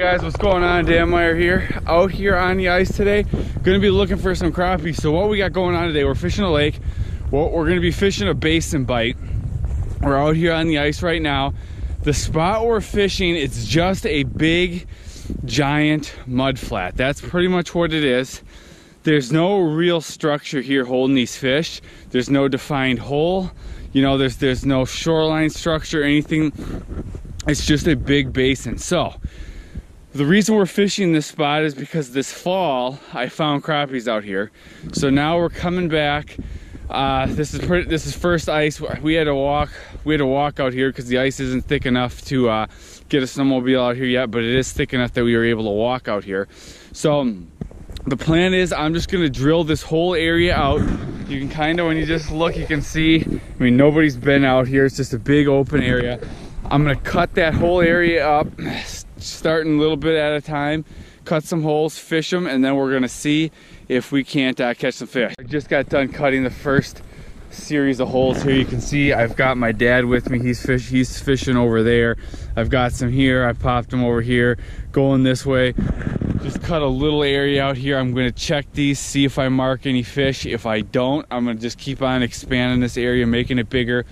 guys, what's going on? Dan Meyer here, out here on the ice today. Gonna be looking for some crappie. So what we got going on today, we're fishing a lake. Well, we're gonna be fishing a basin bite. We're out here on the ice right now. The spot we're fishing, it's just a big, giant mud flat. That's pretty much what it is. There's no real structure here holding these fish. There's no defined hole. You know, there's there's no shoreline structure, anything. It's just a big basin. So the reason we're fishing this spot is because this fall I found crappies out here. So now we're coming back. Uh, this is pretty, this is first ice. We had to walk we had to walk out here because the ice isn't thick enough to uh, get a snowmobile out here yet, but it is thick enough that we were able to walk out here. So the plan is I'm just gonna drill this whole area out. You can kind of, when you just look, you can see, I mean, nobody's been out here. It's just a big open area. I'm gonna cut that whole area up, starting a little bit at a time, cut some holes, fish them, and then we're gonna see if we can't uh, catch some fish. I just got done cutting the first series of holes here. You can see I've got my dad with me. He's fish. He's fishing over there. I've got some here. I popped them over here, going this way. Just cut a little area out here. I'm gonna check these, see if I mark any fish. If I don't, I'm gonna just keep on expanding this area, making it bigger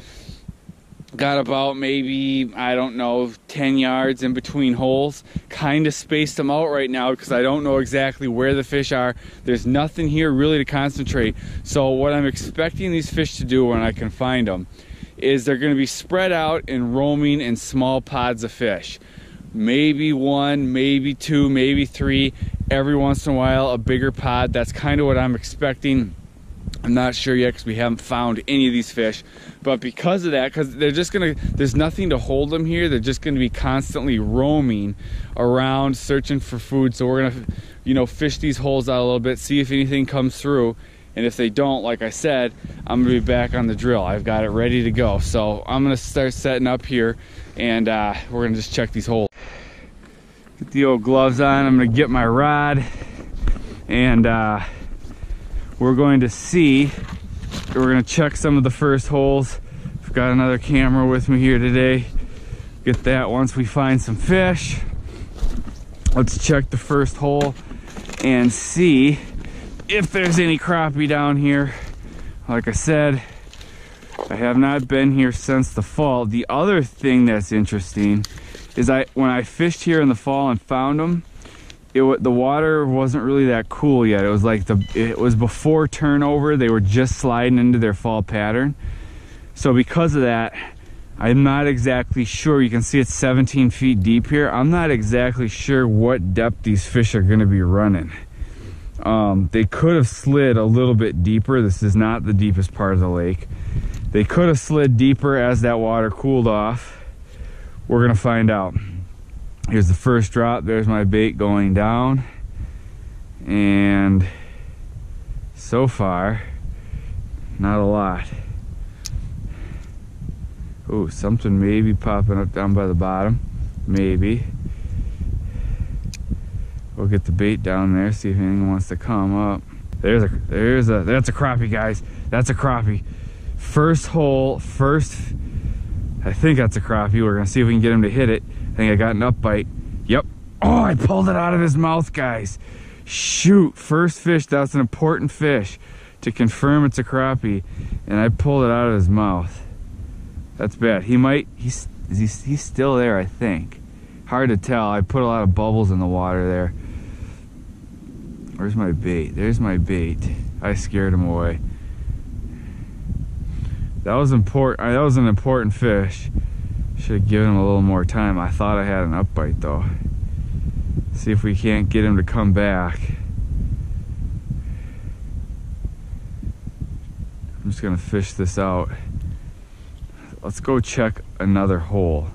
got about maybe i don't know 10 yards in between holes. Kind of spaced them out right now because i don't know exactly where the fish are. There's nothing here really to concentrate. So what i'm expecting these fish to do when i can find them is they're going to be spread out and roaming in small pods of fish. Maybe one maybe two maybe three. Every once in a while a bigger pod. That's kind of what i'm expecting I'm not sure yet because we haven't found any of these fish. But because of that, because they're just gonna, there's nothing to hold them here. They're just gonna be constantly roaming around searching for food. So we're gonna, you know, fish these holes out a little bit, see if anything comes through. And if they don't, like I said, I'm gonna be back on the drill. I've got it ready to go. So I'm gonna start setting up here and uh, we're gonna just check these holes. Get the old gloves on. I'm gonna get my rod and uh, we're going to see. We're going to check some of the first holes. I've got another camera with me here today. Get that once we find some fish. Let's check the first hole and see if there's any crappie down here. Like i said i have not been here since the fall. The other thing that's interesting is i when i fished here in the fall and found them it the water wasn't really that cool yet. It was like the it was before turnover. They were just sliding into their fall pattern. So because of that, I'm not exactly sure. You can see it's 17 feet deep here. I'm not exactly sure what depth these fish are going to be running. Um, they could have slid a little bit deeper. This is not the deepest part of the lake. They could have slid deeper as that water cooled off. We're going to find out. Here's the first drop. There's my bait going down. And so far, not a lot. Oh, something maybe popping up down by the bottom. Maybe. We'll get the bait down there, see if anything wants to come up. There's a, there's a, that's a crappie, guys. That's a crappie. First hole, first, I think that's a crappie. We're gonna see if we can get him to hit it think I got an up bite. Yep. Oh, I pulled it out of his mouth, guys. Shoot, first fish, that's an important fish to confirm it's a crappie. And I pulled it out of his mouth. That's bad. He might, he's, he's, he's still there, I think. Hard to tell. I put a lot of bubbles in the water there. Where's my bait? There's my bait. I scared him away. That was important. Uh, that was an important fish. Should have given him a little more time. I thought I had an up bite though. See if we can't get him to come back. I'm just gonna fish this out. Let's go check another hole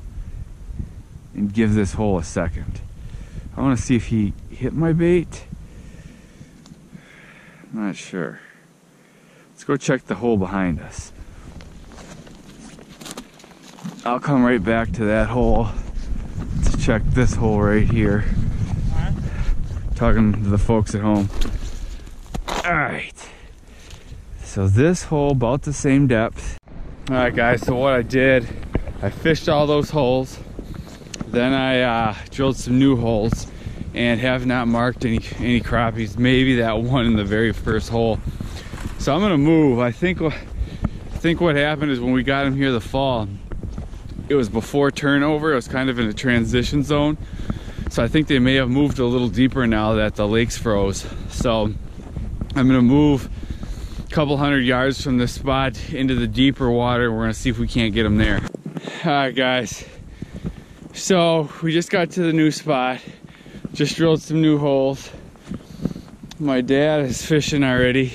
and give this hole a second. I wanna see if he hit my bait. I'm not sure. Let's go check the hole behind us. I'll come right back to that hole to check this hole right here. Talking to the folks at home. All right. So this hole about the same depth. All right guys, so what I did, I fished all those holes. Then I uh, drilled some new holes and have not marked any any crappies. Maybe that one in the very first hole. So I'm gonna move. I think I think what happened is when we got him here the fall, it was before turnover. It was kind of in a transition zone. So I think they may have moved a little deeper now that the lake's froze. So I'm gonna move a couple hundred yards from this spot into the deeper water. We're gonna see if we can't get them there. All right, guys. So we just got to the new spot. Just drilled some new holes. My dad is fishing already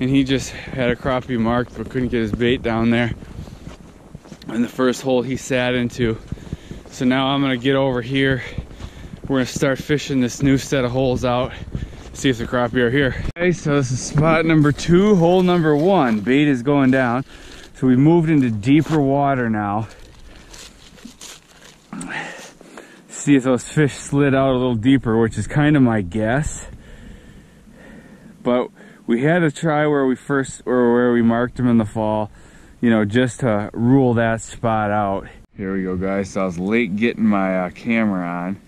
and he just had a crappie marked but couldn't get his bait down there. And the first hole he sat into. So now I'm gonna get over here. We're gonna start fishing this new set of holes out. See if the crappie are here. Okay, so this is spot number two, hole number one. Bait is going down. So we moved into deeper water now. See if those fish slid out a little deeper, which is kind of my guess. But we had to try where we first, or where we marked them in the fall, you know, just to rule that spot out. Here we go, guys. So I was late getting my uh, camera on.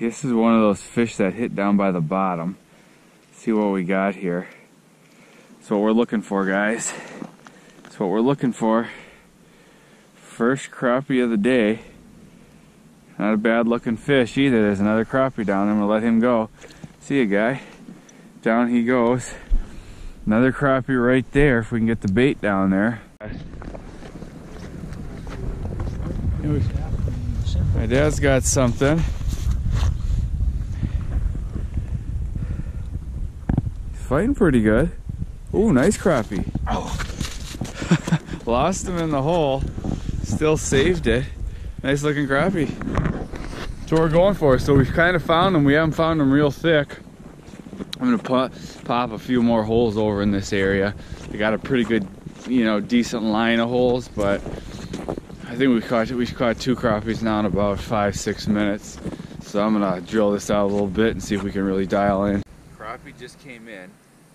This is one of those fish that hit down by the bottom. see what we got here. That's what we're looking for, guys. That's what we're looking for. First crappie of the day. Not a bad looking fish either. There's another crappie down. I'm gonna let him go. See you, guy. Down he goes. Another crappie right there if we can get the bait down there. My dad's got something. He's fighting pretty good. Oh, nice crappie. Oh. Lost him in the hole. Still saved it. Nice looking crappie. That's what we're going for. So we've kind of found them. We haven't found them real thick. I'm gonna put, pop a few more holes over in this area. We got a pretty good, you know, decent line of holes, but I think we caught we caught two crappies now in about five six minutes. So I'm gonna drill this out a little bit and see if we can really dial in. Crappie just came in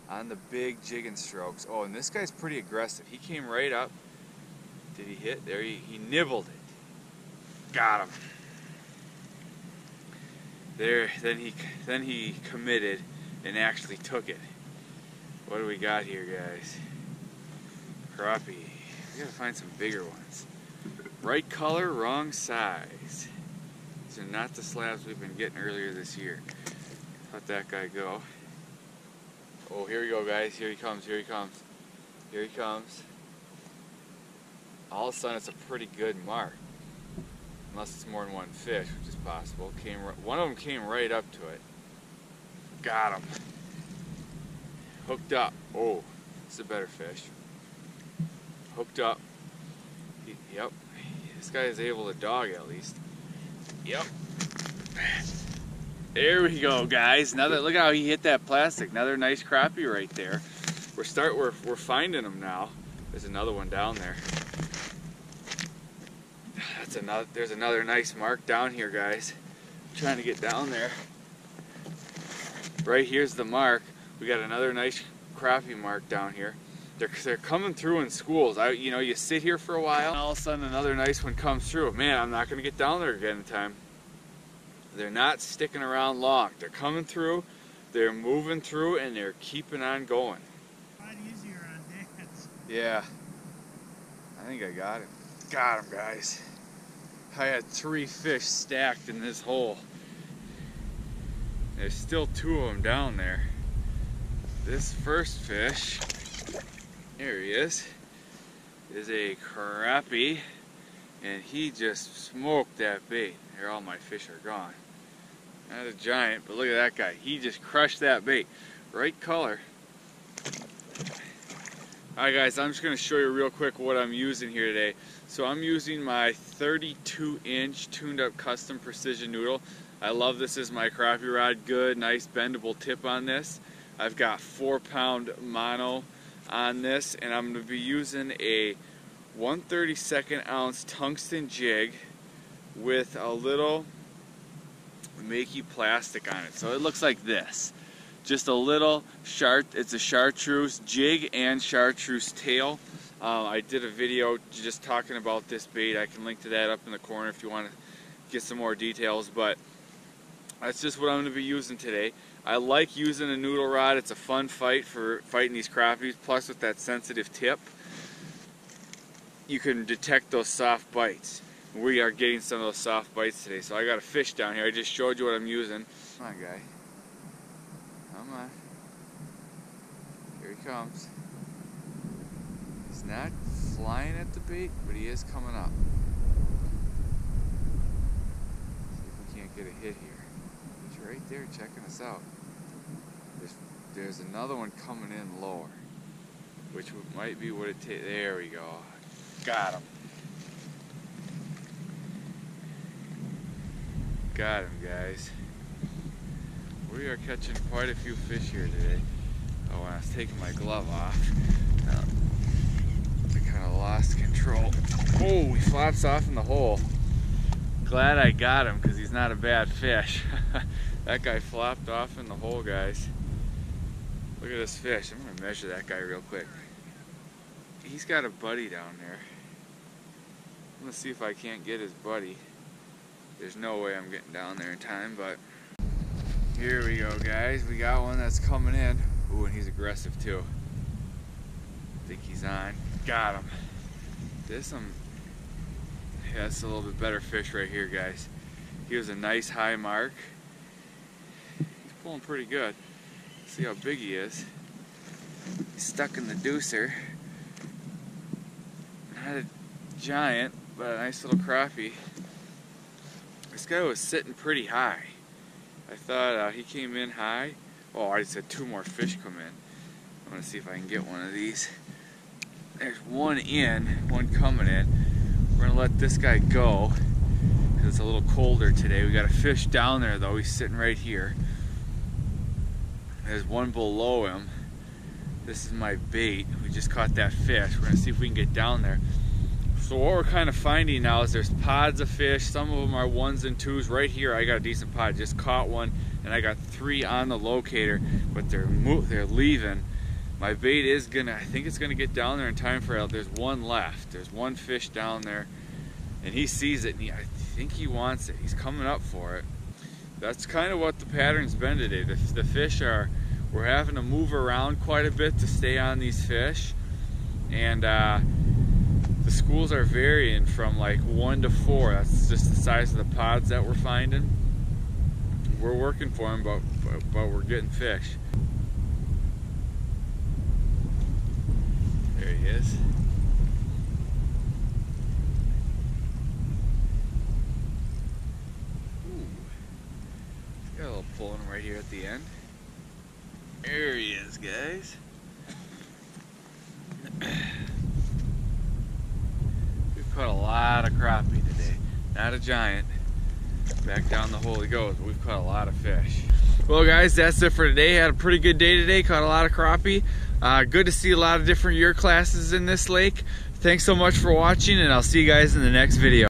on the big jigging strokes. Oh, and this guy's pretty aggressive. He came right up. Did he hit? There he, he nibbled it. Got him. There, then he then he committed and actually took it. What do we got here, guys? Crappie. We gotta find some bigger ones. Right color, wrong size. These are not the slabs we've been getting earlier this year. Let that guy go. Oh, here we go, guys. Here he comes. Here he comes. Here he comes. All of a sudden, it's a pretty good mark unless it's more than one fish, which is possible. Came one of them came right up to it. Got him. Hooked up. Oh, it's a better fish. Hooked up. Yep. This guy is able to dog at least. Yep. There we go, guys. Another look how he hit that plastic. Another nice crappie right there. We're start we're we're finding them now. There's another one down there That's another there's another nice mark down here guys I'm trying to get down there right here's the mark. We got another nice crappie mark down here. They're, they're coming through in schools. I you know you sit here for a while and all of a sudden another nice one comes through. Man I'm not gonna get down there again in time. They're not sticking around long. They're coming through they're moving through and they're keeping on going. A lot easier on dance. yeah. I think I got him. Got him guys. I had three fish stacked in this hole. There's still two of them down there. This first fish, here he is, is a crappie, and he just smoked that bait. Here, all my fish are gone. Not a giant, but look at that guy. He just crushed that bait. Right color. Alright guys, I'm just going to show you real quick what I'm using here today. So I'm using my 32 inch tuned up custom precision noodle. I love this as my crappie rod. Good, nice bendable tip on this. I've got four pound mono on this and I'm going to be using a 132nd ounce tungsten jig with a little Maki plastic on it. So it looks like this. Just a little chart, it's a chartreuse jig and chartreuse tail. Uh, I did a video just talking about this bait. I can link to that up in the corner if you want to get some more details, but that's just what I'm going to be using today. I like using a noodle rod. It's a fun fight for fighting these crappies. Plus with that sensitive tip, you can detect those soft bites. We are getting some of those soft bites today. So I got a fish down here. I just showed you what I'm using. Come on, guy. Come on. Here he comes. He's not flying at the bait, but he is coming up. See if we can't get a hit here. There checking us out. There's, there's another one coming in lower, which might be what it takes. There we go. Got him. Got him, guys. We are catching quite a few fish here today. Oh, I was taking my glove off, uh, I kind of lost control. Oh, he flops off in the hole. Glad I got him because he's not a bad fish. that guy flopped off in the hole, guys. Look at this fish. I'm going to measure that guy real quick. He's got a buddy down there. I'm going to see if I can't get his buddy. There's no way I'm getting down there in time, but here we go, guys. We got one that's coming in. Ooh, and he's aggressive too. Think he's on. Got him. This um, yeah, that's a little bit better fish right here, guys. He was a nice high mark. Pulling pretty good. See how big he is. He's stuck in the deucer. Not a giant, but a nice little crappie. This guy was sitting pretty high. I thought uh, he came in high. Oh, I just had two more fish come in. I'm gonna see if I can get one of these. There's one in, one coming in. We're gonna let this guy go because it's a little colder today. We got a fish down there though. He's sitting right here. There's one below him. This is my bait. We just caught that fish. We're gonna see if we can get down there. So what we're kind of finding now is there's pods of fish. Some of them are ones and twos. Right here, I got a decent pod. Just caught one, and I got three on the locator, but they're they're leaving. My bait is gonna. I think it's gonna get down there in time for. There's one left. There's one fish down there, and he sees it, and he, I think he wants it. He's coming up for it. That's kind of what the pattern's been today. The, the fish are. We're having to move around quite a bit to stay on these fish, and. Uh, the schools are varying from like one to four. That's just the size of the pods that we're finding. We're working for them, but, but we're getting fish. There he is. Ooh. Pulling right here at the end. There he is, guys. We've caught a lot of crappie today. Not a giant. Back down the hole he goes. We've caught a lot of fish. Well guys, that's it for today. Had a pretty good day today. Caught a lot of crappie. Uh, good to see a lot of different year classes in this lake. Thanks so much for watching and I'll see you guys in the next video.